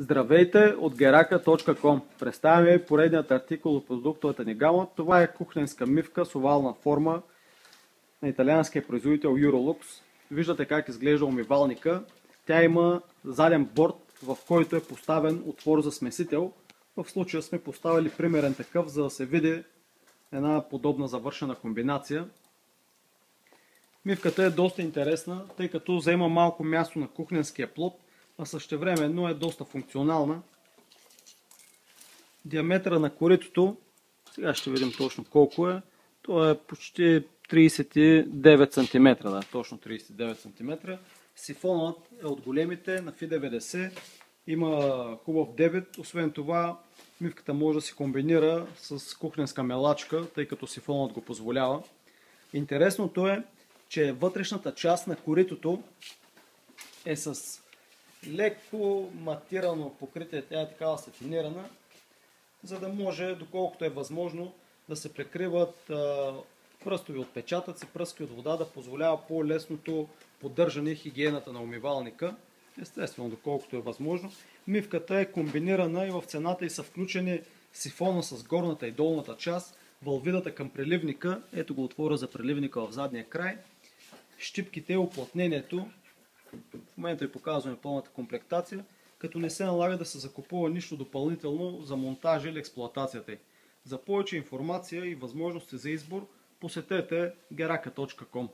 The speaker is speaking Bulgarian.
Здравейте от geraka.com. Представяме поредният артикул от продуктовата ни гама. Това е кухненска мивка с овална форма на италианския производител Eurolux. Виждате как изглежда умивалника. Тя има заден борт, в който е поставен отвор за смесител. В случая сме поставили примерен такъв, за да се види една подобна завършена комбинация. Мивката е доста интересна, тъй като взема малко място на кухненския плод – а същевременно е доста функционална. Диаметъра на коритото, сега ще видим точно колко е, то е почти 39 см, да, точно 39 см. Сифонът е от големите на FI90, има хубав дебет, освен това мивката може да се комбинира с кухненска мелачка, тъй като сифонът го позволява. Интересното е, че вътрешната част на коритото е с леко матирано покритие, тя е такава сатинирана, за да може, доколкото е възможно, да се прикриват пръстови отпечатъци, пръски от вода, да позволява по-лесното поддържане хигиената на умивалника, естествено, доколкото е възможно. Мивката е комбинирана и в цената и са включени сифона с горната и долната част, вълвидата към преливника, ето го отвора за преливника в задния край, щипките и оплътнението момента ви показваме пълната комплектация, като не се налага да се закупува нищо допълнително за монтажа или експлоатацията й. За повече информация и възможности за избор посетете geraka.com.